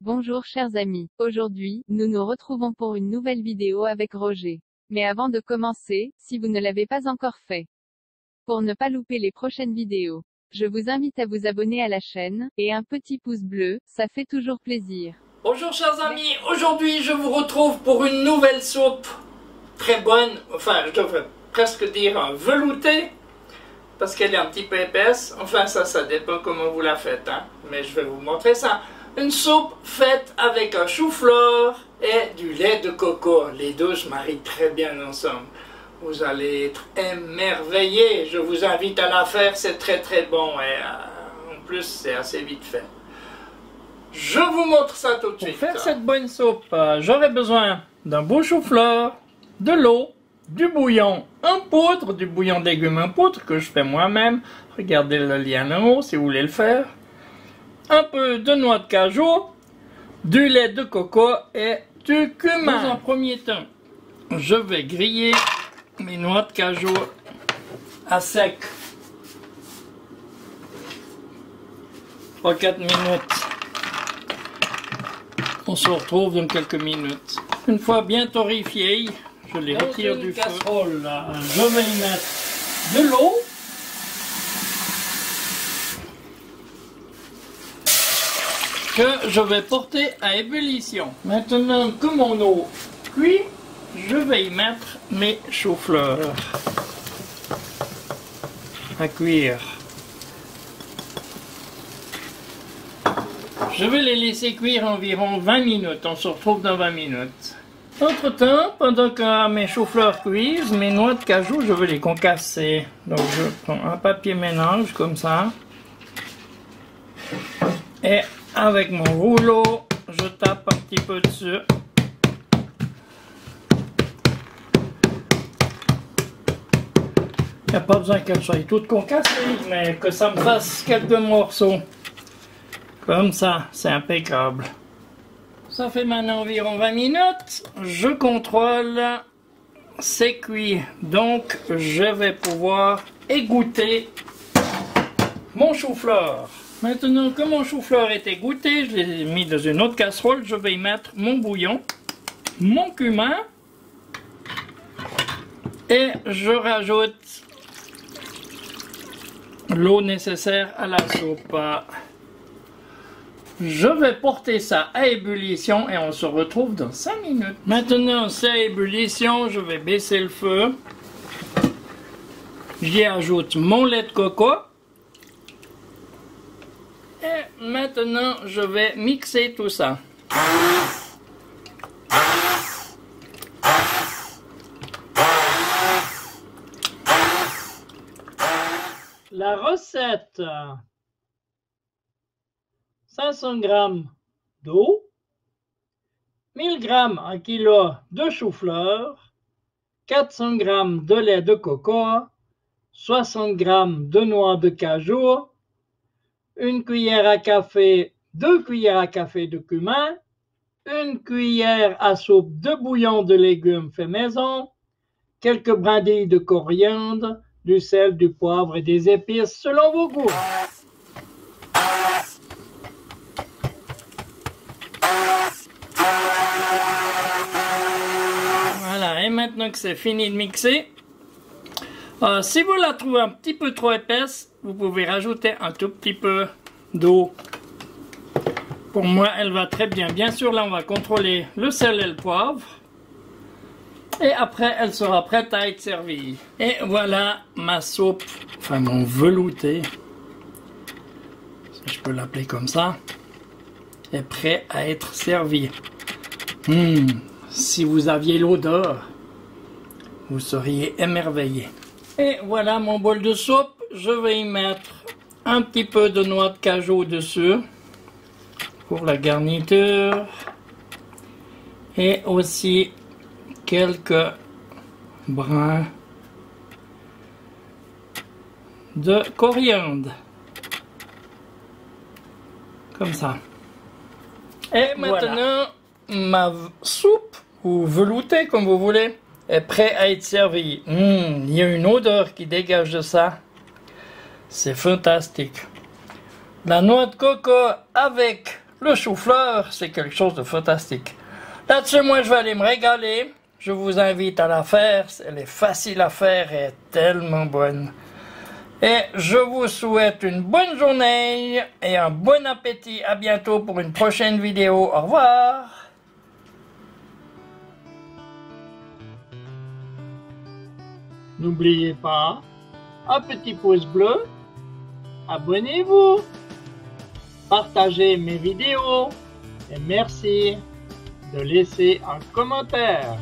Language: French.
Bonjour chers amis, aujourd'hui, nous nous retrouvons pour une nouvelle vidéo avec Roger. Mais avant de commencer, si vous ne l'avez pas encore fait, pour ne pas louper les prochaines vidéos, je vous invite à vous abonner à la chaîne, et un petit pouce bleu, ça fait toujours plaisir. Bonjour chers amis, aujourd'hui je vous retrouve pour une nouvelle soupe très bonne, enfin je devrais presque dire un velouté, parce qu'elle est un petit peu épaisse, enfin ça ça dépend comment vous la faites, hein. mais je vais vous montrer ça. Une soupe faite avec un chou-fleur et du lait de coco. Les deux se marient très bien ensemble. Vous allez être émerveillés. Je vous invite à la faire, c'est très très bon et euh, en plus c'est assez vite fait. Je vous montre ça tout de suite. Pour faire cette bonne soupe, euh, j'aurai besoin d'un beau chou-fleur, de l'eau, du bouillon en poudre, du bouillon de légumes en poudre que je fais moi-même. Regardez le lien en haut si vous voulez le faire un peu de noix de cajou, du lait de coco et du cumin. Dans un premier temps, je vais griller mes noix de cajou à sec. 3-4 minutes. On se retrouve dans quelques minutes. Une fois bien torréfiées, je les retire du casserole. Je vais y mettre de l'eau que je vais porter à ébullition. Maintenant que mon eau cuit, je vais y mettre mes choux-fleurs à cuire. Je vais les laisser cuire environ 20 minutes. On se retrouve dans 20 minutes. Entre temps, pendant que mes choux-fleurs cuisent, mes noix de cajou, je vais les concasser. Donc je prends un papier ménage comme ça. Et avec mon rouleau, je tape un petit peu dessus. Il n'y a pas besoin qu'elle soit toute concassée, mais que ça me fasse quelques morceaux. Comme ça, c'est impeccable. Ça fait maintenant environ 20 minutes. Je contrôle. C'est cuit. Donc, je vais pouvoir égoutter mon chou-fleur. Maintenant que mon chou-fleur est égoutté, je l'ai mis dans une autre casserole. Je vais y mettre mon bouillon, mon cumin et je rajoute l'eau nécessaire à la soupe. Je vais porter ça à ébullition et on se retrouve dans 5 minutes. Maintenant c'est à ébullition, je vais baisser le feu. J'y ajoute mon lait de coco. Maintenant, je vais mixer tout ça. La recette 500 g d'eau, 1000 g un kilo de chou-fleur, 400 g de lait de coco, 60 g de noix de cajou, une cuillère à café, deux cuillères à café de cumin, une cuillère à soupe de bouillon de légumes fait maison, quelques brindilles de coriandre, du sel, du poivre et des épices selon vos goûts. Voilà, et maintenant que c'est fini de mixer, euh, si vous la trouvez un petit peu trop épaisse, vous pouvez rajouter un tout petit peu d'eau. Pour moi, elle va très bien. Bien sûr, là, on va contrôler le sel et le poivre. Et après, elle sera prête à être servie. Et voilà ma soupe, enfin mon velouté, si je peux l'appeler comme ça, est prêt à être servi. Hmm, si vous aviez l'odeur, vous seriez émerveillé. Et voilà mon bol de soupe. Je vais y mettre un petit peu de noix de cajou dessus pour la garniture. Et aussi quelques brins de coriandre. Comme ça. Et maintenant, ma soupe, ou veloutée comme vous voulez, est prêt à être servi. Hum, il y a une odeur qui dégage de ça. C'est fantastique. La noix de coco avec le chou-fleur, c'est quelque chose de fantastique. Là-dessus, moi, je vais aller me régaler. Je vous invite à la faire. Elle est facile à faire et tellement bonne. Et je vous souhaite une bonne journée et un bon appétit. À bientôt pour une prochaine vidéo. Au revoir. N'oubliez pas, un petit pouce bleu, abonnez-vous, partagez mes vidéos et merci de laisser un commentaire.